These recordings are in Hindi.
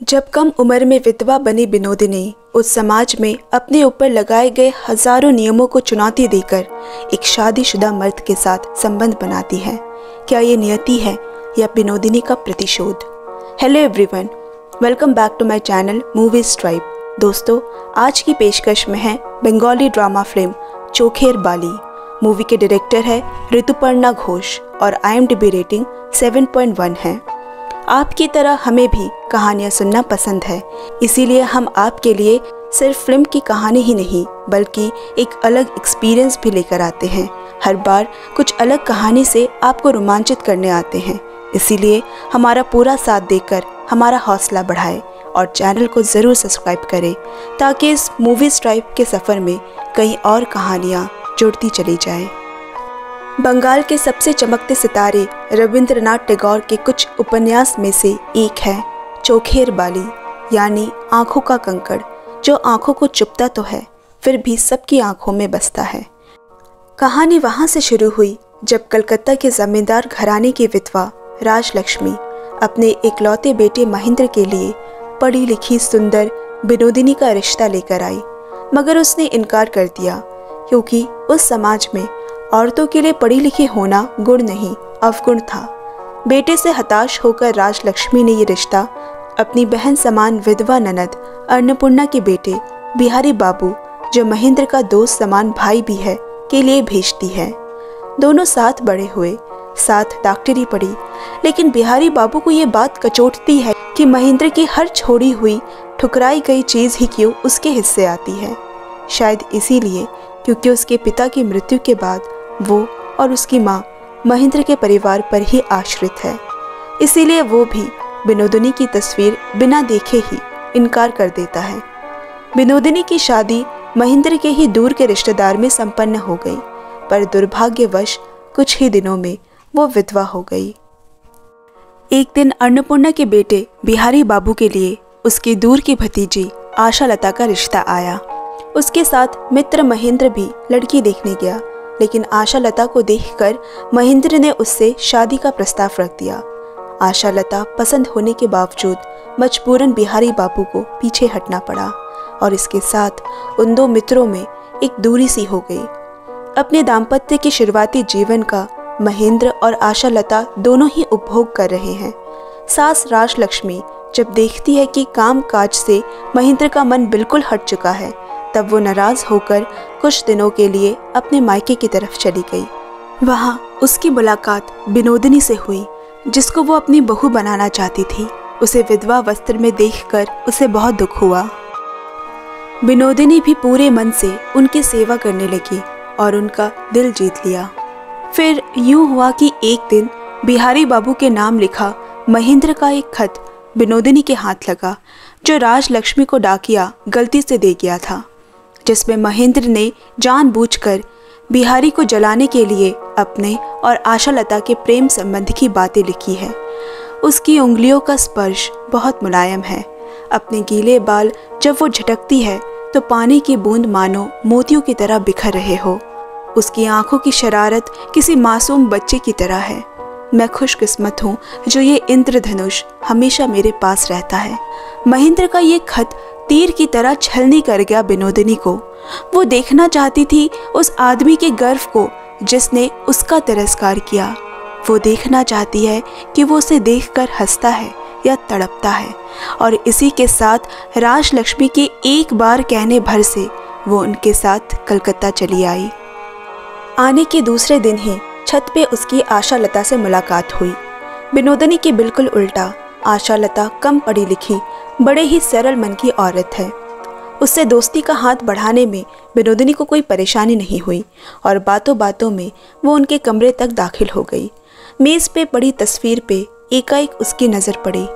जब कम उम्र में विधवा बनी बिनोदिनी उस समाज में अपने ऊपर लगाए गए हज़ारों नियमों को चुनौती देकर एक शादीशुदा मर्द के साथ संबंध बनाती है। क्या ये नियति है या बिनोदिनी का प्रतिशोध? Hello everyone welcome back to my channel movie stripe दोस्तों, आज की पेशकश में है बंगाली ड्रामा फ़िल्म चोखेर बाली। मूवी के डायरेक्टर है ऋतुपर्णा घोष और आईएमडीबी रेटिंग 7.1 है। आपकी तरह हमें भी कहानियाँ सुनना पसंद है। इसीलिए हम आपके लिए सिर्फ़ फ़िल्म की कहानी ही नहीं, बल्कि एक अलग एक्सपीरियंस भी लेकर आते हैं। हर बार कुछ अलग कहानी से आपको रोमांचित करने आते हैं। इसीलिए हमारा पूरा साथ देकर हमारा हौसला बढ़ाए और चैनल को ज़रूर सब्सक्राइब करें, ताकि इस मूवी स्ट्राइप के सफ़र में कई और कहानियाँ जुड़ती चली जाए। बंगाल के सबसे चमकते सितारे रविंद्रनाथ टैगोर के कुछ उपन्यास में से एक है, चोखेर बाली, यानी आँखों का कंकड़, जो आँखों को चुपता तो है, फिर भी सबकी आँखों में बसता है। कहानी वहाँ से शुरू हुई जब कलकत्ता के जमींदार घराने की विधवा राजलक्ष्मी अपने इकलौते बेटे महेंद्र के लिए पढ़ी लिखी सुंदर विनोदिनी का रिश्ता लेकर आई, मगर उसने इनकार कर दिया, क्योंकि उस समाज में औरतों के लिए पढ़ी लिखी होना गुण नहीं, अवगुण था। बेटे से हताश होकर राजलक्ष्मी ने ये रिश्ता अपनी बहन समान विधवा ननद अन्नपूर्णा के बेटे बिहारी बाबू, जो महेंद्र का दोस्त समान भाई भी है, के लिए भेजती है। दोनों साथ बड़े हुए, साथ डॉक्टरी पढ़ी, लेकिन बिहारी बाबू को ये बात कचोटती है कि महेंद्र की हर छोड़ी हुई, ठुकराई गई चीज़ ही क्यों उसके हिस्से आती है। शायद इसीलिए क्योंकि उसके पिता की मृत्यु के बाद वो और उसकी माँ महेंद्र के परिवार पर ही आश्रित है। इसीलिए वो भी विनोदिनी की तस्वीर बिना देखे ही इनकार कर देता है। विनोदिनी की शादी महेंद्र के ही दूर के रिश्तेदार में संपन्न हो गई, पर दुर्भाग्यवश कुछ ही दिनों में वो विधवा हो गई। एक दिन अन्नपूर्णा के बेटे बिहारी बाबू के लिए उसकी दूर की भतीजी आशा लता का रिश्ता आया। उसके साथ मित्र महेंद्र भी लड़की देखने गया। लेकिन आशा लता को देखकर महेंद्र ने उससे शादी का प्रस्ताव रख दिया। आशा लता पसंद होने के बावजूद मजबूरन बिहारी बाबू को पीछे हटना पड़ा और इसके साथ उन दो मित्रों में एक दूरी सी हो गई। अपने दाम्पत्य के शुरुआती जीवन का महेंद्र और आशा लता दोनों ही उपभोग कर रहे हैं। सास राजलक्ष्मी जब देखती है कि काम काज से महेंद्र का मन बिल्कुल हट चुका है तब वो नाराज़ होकर कुछ दिनों के लिए अपने मायके की तरफ़ चली गई। वहाँ उसकी मुलाकात विनोदिनी से हुई, जिसको वो अपनी बहू बनाना चाहती थी। उसे विधवा वस्त्र में देखकर उसे बहुत दुख हुआ। विनोदिनी भी पूरे मन से उनकी सेवा करने लगी और उनका दिल जीत लिया। फिर यूँ हुआ कि एक दिन बिहारी बाबू के नाम लिखा महेंद्र का एक खत बिनोदिनी के हाथ लगा, जो राजलक्ष्मी को डाकिया, गलती से दे गया था। जिसमें महेंद्र ने जानबूझकर बिहारी को जलाने के लिए अपने और आशा लता के प्रेम संबंध की बातें लिखी है। उसकी उंगलियों का स्पर्श बहुत मुलायम है। अपने गीले बाल जब वो झटकती है तो पानी की बूंद मानो मोतियों की तरह बिखर रहे हो। उसकी आँखों की शरारत किसी मासूम बच्चे की तरह है। मैं खुशकिस्मत हूँ जो ये इंद्रधनुष हमेशा मेरे पास रहता है। महेंद्र का ये खत तीर की तरह छलनी कर गया विनोदिनी को। वो देखना चाहती थी उस आदमी के गर्व को, जिसने उसका तिरस्कार किया। वो देखना चाहती है कि वो उसे देखकर हंसता है या तड़पता है, और इसी के साथ राजलक्ष्मी के एक बार कहने भर से वो उनके साथ कलकत्ता चली आई। आने के दूसरे दिन ही छत पे उसकी आशा लता से मुलाकात हुई। बिनोदनी के बिल्कुल उल्टा आशा लता कम पढ़ी लिखी, बड़े ही सरल मन की औरत है। उससे दोस्ती का हाथ बढ़ाने में विनोदिनी को कोई परेशानी नहीं हुई और बातों बातों में वो उनके कमरे तक दाखिल हो गई। मेज़ पे पड़ी तस्वीर पे एकाएक उसकी नज़र पड़ी।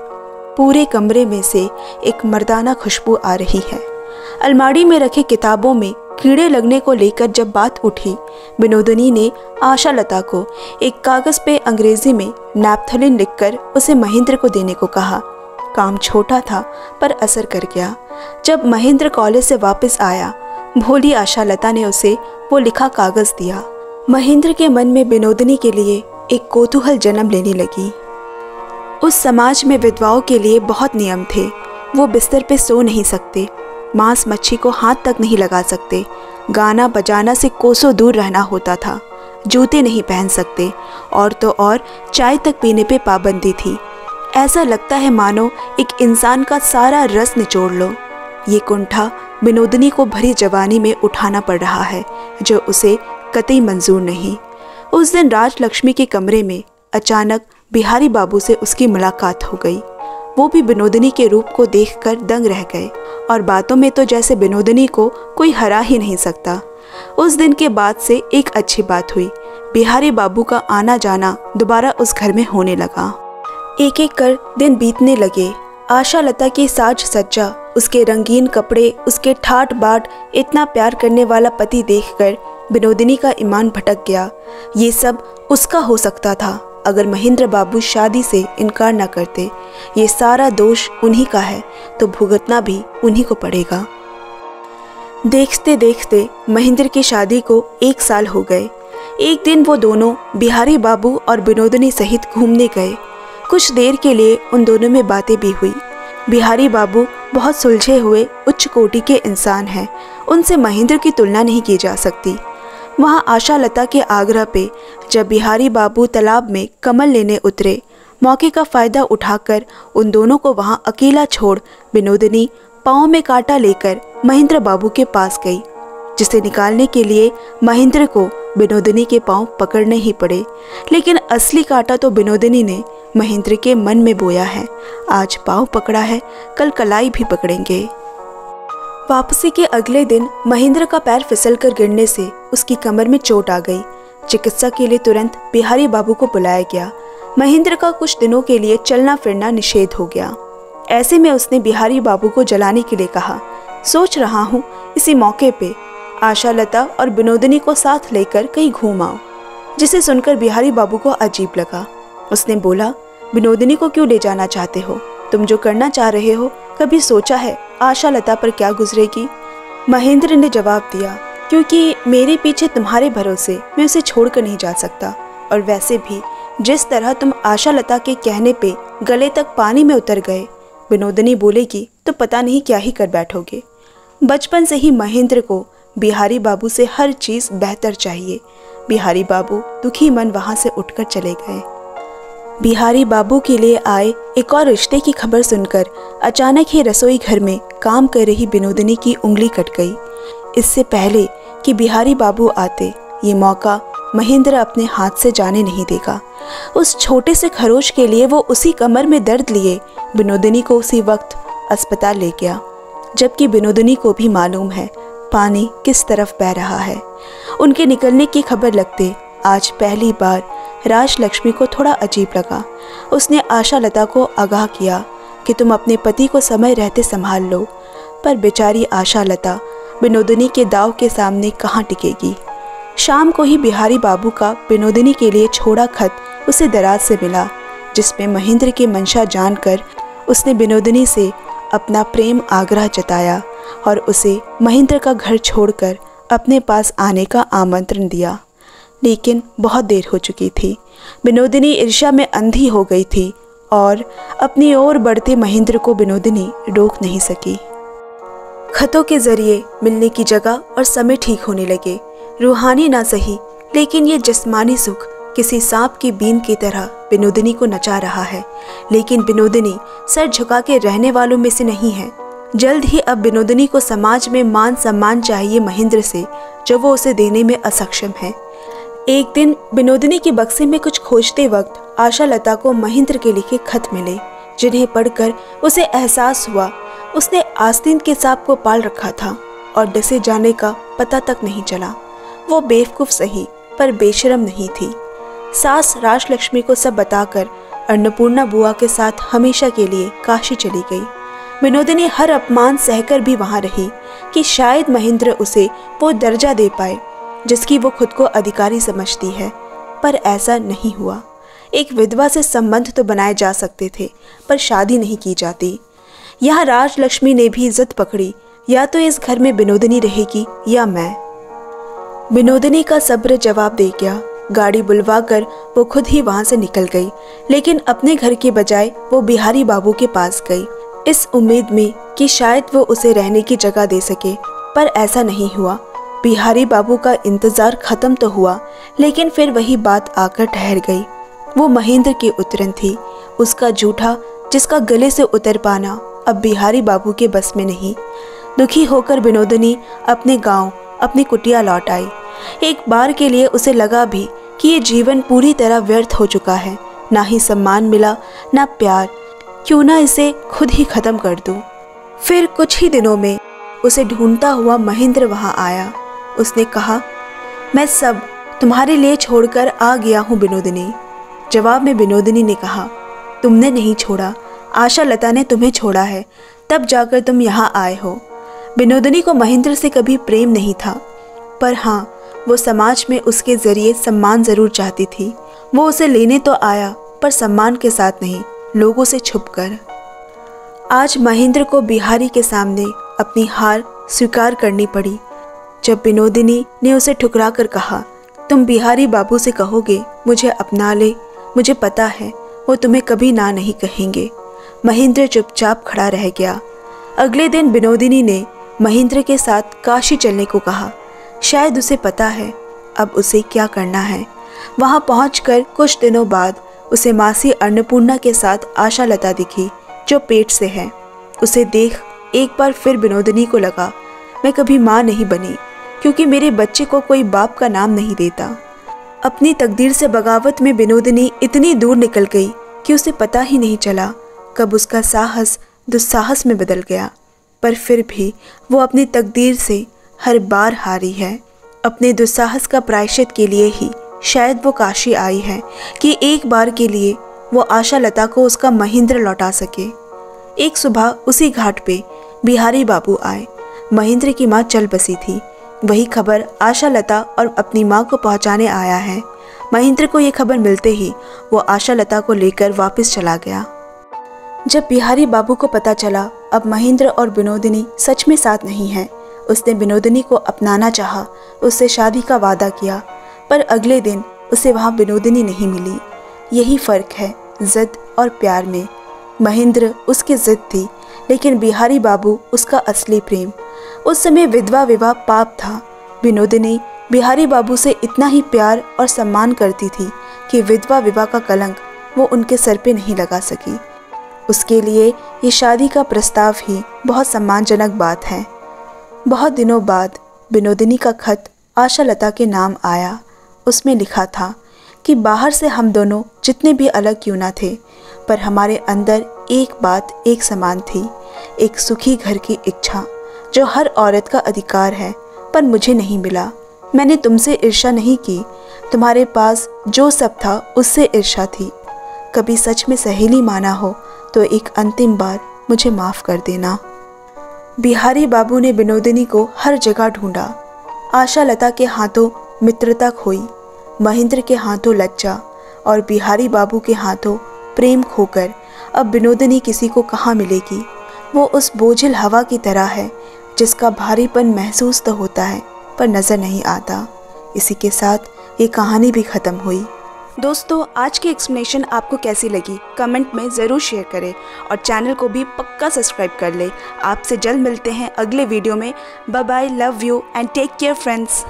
पूरे कमरे में से एक मर्दाना खुशबू आ रही है। अलमारी में रखे किताबों में कीड़े लगने को लेकर जब बात उठी, विनोदनी ने आशा लता को एक कागज़ पे अंग्रेज़ी में नैपथलिन लिखकर उसे महेंद्र को देने को कहा। काम छोटा था, पर असर कर गया। जब महेंद्र कॉलेज से वापस आया, भोली आशा लता ने उसे वो लिखा कागज़ दिया। महेंद्र के मन में विनोदनी के लिए एक कोतूहल जन्म लेने लगी। उस समाज में विधवाओं के लिए बहुत नियम थे, वो बिस्तर पे सो नहीं सकते। मांस मच्छी को हाथ तक नहीं लगा सकते। गाना बजाना से कोसों दूर रहना होता था। जूते नहीं पहन सकते। और तो और चाय तक पीने पे पाबंदी थी। ऐसा लगता है मानो एक इंसान का सारा रस निचोड़ लो। ये कुंठा विनोदनी को भरी जवानी में उठाना पड़ रहा है, जो उसे कतई मंजूर नहीं। उस दिन राजलक्ष्मी के कमरे में अचानक बिहारी बाबू से उसकी मुलाकात हो गई। वो भी बिनोदनी के रूप को देखकर दंग रह गए। और बातों में तो जैसे विनोदनी को कोई हरा ही नहीं सकता। उस दिन के बाद से एक अच्छी बात हुई। बिहारी बाबू का आना जाना दोबारा उस घर में होने लगा। एक एक कर दिन बीतने लगे। आशा लता की साज सज्जा, उसके रंगीन कपड़े, उसके ठाट बाट, इतना प्यार करने वाला पति देखकर बिनोदिनी का ईमान भटक गया। ये सब उसका हो सकता था। अगर महेंद्र बाबू शादी से इनकार न करते, ये सारा दोष उन्हीं का है तो भुगतना भी उन्हीं को पड़ेगा। देखते देखते महेंद्र की शादी को एक साल हो गए। एक दिन वो दोनों बिहारी बाबू और विनोदनी सहित घूमने गए। कुछ देर के लिए उन दोनों में बातें भी हुई। बिहारी बाबू बहुत सुलझे हुए उच्च कोटि के इंसान हैं, उनसे महेंद्र की तुलना नहीं की जा सकती। वहाँ आशा लता के आग्रह पे, जब बिहारी बाबू तालाब में कमल लेने उतरे, मौके का फ़ायदा उठाकर उन दोनों को वहाँ अकेला छोड़ विनोदनी पाँव में कांटा लेकर महेंद्र बाबू के पास गई, जिसे निकालने के लिए महेंद्र को विनोदनी के पाँव पकड़ने ही पड़े। लेकिन असली कांटा तो विनोदनी ने महेंद्र के मन में बोया है, आज पाँव पकड़ा है, कल कलाई भी पकड़ेंगे। वापसी के अगले दिन महेंद्र का पैर फिसल कर गिरने से उसकी कमर में चोट आ गई। चिकित्सा के लिए तुरंत बिहारी बाबू को बुलाया गया। महेंद्र का कुछ दिनों के लिए चलना फिरना निषेध हो गया। ऐसे में उसने बिहारी बाबू को जलाने के लिए कहा, सोच रहा हूँ, इसी मौके पे आशा लता और विनोदिनी को साथ लेकर कहीं घूम आओ जिसे सुनकर बिहारी बाबू को अजीब लगा। उसने बोला, विनोदिनी को क्यों ले जाना चाहते हो? तुम जो करना चाह रहे हो कभी सोचा है आशा लता पर क्या गुजरेगी? महेंद्र ने जवाब दिया, क्योंकि मेरे पीछे तुम्हारे भरोसे मैं उसे छोड़कर नहीं जा सकता। और वैसे भी, जिस तरह तुम आशा लता के कहने पे गले तक पानी में उतर गए, विनोदनी बोलेगी तो पता नहीं क्या ही कर बैठोगे। बचपन से ही महेंद्र को बिहारी बाबू से हर चीज़ बेहतर चाहिए। बिहारी बाबू दुखी मन वहाँ से उठकर चले गए। बिहारी बाबू के लिए आए एक और रिश्ते की खबर सुनकर अचानक ही रसोई घर में काम कर रही विनोदिनी की उंगली कट गई। इससे पहले कि बिहारी बाबू आते, ये मौका महेंद्र अपने हाथ से जाने नहीं देगा। उस छोटे से खरोच के लिए वो उसी कमर में दर्द लिए विनोदिनी को उसी वक्त अस्पताल ले गया, जबकि विनोदिनी को भी मालूम है पानी किस तरफ़ बह रहा है। उनके निकलने की खबर लगते आज पहली बार राजलक्ष्मी को थोड़ा अजीब लगा। उसने आशा लता को आगाह किया कि तुम अपने पति को समय रहते संभाल लो, पर बेचारी आशा लता विनोदिनी के दाव के सामने कहाँ टिकेगी? शाम को ही बिहारी बाबू का विनोदिनी के लिए छोड़ा खत उसे दराज से मिला, जिसमें महेंद्र की मंशा जानकर उसने विनोदिनी से अपना प्रेम आग्रह जताया और उसे महेंद्र का घर छोड़कर अपने पास आने का आमंत्रण दिया। लेकिन बहुत देर हो चुकी थी। बिनोदिनी ईर्षा में अंधी हो गई थी और अपनी ओर बढ़ते महेंद्र को बिनोदिनी रोक नहीं सकी। खतों के ज़रिए मिलने की जगह और समय ठीक होने लगे। रूहानी ना सही, लेकिन ये जिस्मानी सुख किसी सांप की बीन की तरह बिनोदिनी को नचा रहा है। लेकिन बिनोदिनी सर झुका के रहने वालों में से नहीं है। जल्द ही अब बिनोदिनी को समाज में मान सम्मान चाहिए महेंद्र से, जो वो उसे देने में असक्षम है। एक दिन विनोदिनी के बक्से में कुछ खोजते वक्त आशा लता को महेंद्र के लिखे खत मिले, जिन्हें पढ़कर उसे एहसास हुआ, उसने आस्तीन के सांप को पाल रखा था और डसे जाने का पता तक नहीं चला। वो बेवकूफ़ सही, पर बेशरम नहीं थी। सास राजलक्ष्मी को सब बताकर अन्नपूर्णा बुआ के साथ हमेशा के लिए काशी चली गई। विनोदिनी हर अपमान सहकर भी वहाँ रही कि शायद महेंद्र उसे वो दर्जा दे पाए। जिसकी वो खुद को अधिकारी समझती है। पर ऐसा नहीं हुआ। एक विधवा से संबंध तो बनाए जा सकते थे, पर शादी नहीं की जाती। यहाँ राजलक्ष्मी ने भी इज़्ज़त पकड़ी, या तो इस घर में बिनोदनी रहेगी, या मैं। विनोदनी का सब्र जवाब दे गया। गाड़ी बुलवा कर वो खुद ही वहाँ से निकल गई, लेकिन अपने घर के बजाय वो बिहारी बाबू के पास गई। इस उम्मीद में कि शायद वो उसे रहने की जगह दे सके, पर ऐसा नहीं हुआ। बिहारी बाबू का इंतज़ार ख़त्म तो हुआ, लेकिन फिर वही बात आकर ठहर गई। वो महेंद्र की उतरन थी, उसका जूठा, जिसका गले से उतर पाना अब बिहारी बाबू के बस में नहीं। दुखी होकर विनोदनी अपने गाँव, अपनी कुटिया लौट आई। एक बार के लिए उसे लगा भी कि ये जीवन पूरी तरह व्यर्थ हो चुका है। ना ही सम्मान मिला, ना प्यार। क्यों ना इसे खुद ही ख़त्म कर दूँ। फिर कुछ ही दिनों में उसे ढूंढता हुआ महेंद्र वहाँ आया। उसने कहा, मैं सब तुम्हारे लिए छोड़कर आ गया हूँ बिनोदिनी। जवाब में विनोदिनी ने कहा, तुमने नहीं छोड़ा। आशा लता ने तुम्हें छोड़ा है। तब जाकर तुम यहाँ आए हो। बिनोदिनी को महेंद्र से कभी प्रेम नहीं था। पर हाँ वो समाज में उसके ज़रिए सम्मान ज़रूर चाहती थी। वो उसे लेने तो आया, पर सम्मान के साथ नहीं, लोगों से छुप कर। आज महेंद्र को बिहारी के सामने अपनी हार स्वीकार करनी पड़ी। जब विनोदिनी ने उसे ठुकरा कर कहा, तुम बिहारी बाबू से कहोगे, मुझे अपना ले, मुझे पता है, वो तुम्हें कभी ना नहीं कहेंगे। महेंद्र चुपचाप खड़ा रह गया। अगले दिन विनोदिनी ने महेंद्र के साथ काशी चलने को कहा। शायद उसे पता है, अब उसे क्या करना है। वहाँ पहुँच कुछ दिनों बाद उसे मासी अन्नपूर्णा के साथ आशा लता दिखी, जो पेट से है। उसे देख एक बार फिर विनोदिनी को लगा, मैं कभी माँ नहीं बनी। क्योंकि मेरे बच्चे को कोई बाप का नाम नहीं देता। अपनी तकदीर से बगावत में विनोदिनी इतनी दूर निकल गई कि उसे पता ही नहीं चला कब उसका साहस दुस्साहस में बदल गया। पर फिर भी वो अपनी तकदीर से हर बार हारी है। अपने दुस्साहस का प्रायश्चित के लिए ही शायद वो काशी आई है कि एक बार के लिए वो आशा लता को उसका महेंद्र लौटा सके। एक सुबह उसी घाट पे बिहारी बाबू आए। महेंद्र की माँ चल बसी थी। वही खबर आशा लता और अपनी माँ को पहुँचाने आया है। महेंद्र को ये खबर मिलते ही वो आशा लता को लेकर वापस चला गया। जब बिहारी बाबू को पता चला, अब महेंद्र और विनोदिनी सच में साथ नहीं हैं। उसने विनोदिनी को अपनाना चाहा, उससे शादी का वादा किया, पर अगले दिन उसे वहाँ विनोदिनी नहीं मिली। यही फ़र्क है ज़िद और प्यार में। महेंद्र उसकी ज़िद थी, लेकिन बिहारी बाबू उसका असली प्रेम उस समय विधवा विवाह पाप था। विनोदिनी बिहारी बाबू से इतना ही प्यार और सम्मान करती थी कि विधवा विवाह का कलंक वो उनके सर पे नहीं लगा सकी। उसके लिए ये शादी का प्रस्ताव ही बहुत सम्मानजनक बात है। बहुत दिनों बाद विनोदिनी का खत आशा लता के नाम आया। उसमें लिखा था कि बाहर से हम दोनों जितने भी अलग क्यों ना थे, पर हमारे अंदर एक बात एक समान थी, एक सुखी घर की इच्छा। जो हर औरत का अधिकार है, पर मुझे नहीं मिला। मैंने तुमसे ईर्षा नहीं की। तुम्हारे पास जो सब था, उससे ईर्षा थी। कभी सच में सहेली माना हो तो एक अंतिम बार मुझे माफ़ कर देना। बिहारी बाबू ने विनोदिनी को हर जगह ढूंढा। आशा लता के हाथों मित्रता खोई, महेंद्र के हाथों लज्जा और बिहारी बाबू के हाथों प्रेम खोकर अब विनोदिनी किसी को कहाँ मिलेगी? वो उस बोझिल हवा की तरह है जिसका भारीपन महसूस तो होता है, पर नज़र नहीं आता। इसी के साथ ये कहानी भी ख़त्म हुई। दोस्तों, आज की एक्सप्लेनेशन आपको कैसी लगी? कमेंट में ज़रूर शेयर करें और चैनल को भी पक्का सब्सक्राइब कर ले। आपसे जल्द मिलते हैं अगले वीडियो में। Bye love you and take care friends